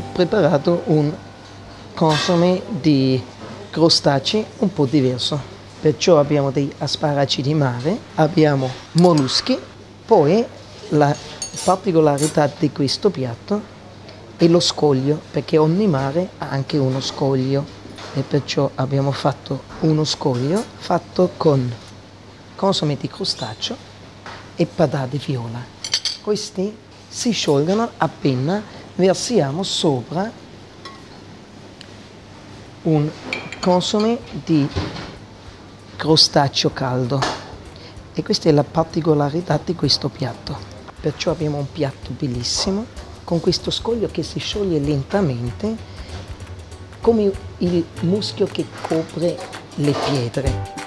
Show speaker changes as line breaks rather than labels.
preparato un consommé di crostacei un po' diverso. Perciò abbiamo dei asparagi di mare, abbiamo molluschi, poi la particolarità di questo piatto è lo scoglio, perché ogni mare ha anche uno scoglio e perciò abbiamo fatto uno scoglio fatto con consommé di crostaceo e patate viola. Questi si sciolgono appena versiamo sopra un consommé di crostaceo caldo e questa è la particolarità di questo piatto. Perciò abbiamo un piatto bellissimo con questo scoglio che si scioglie lentamente come il muschio che copre le pietre.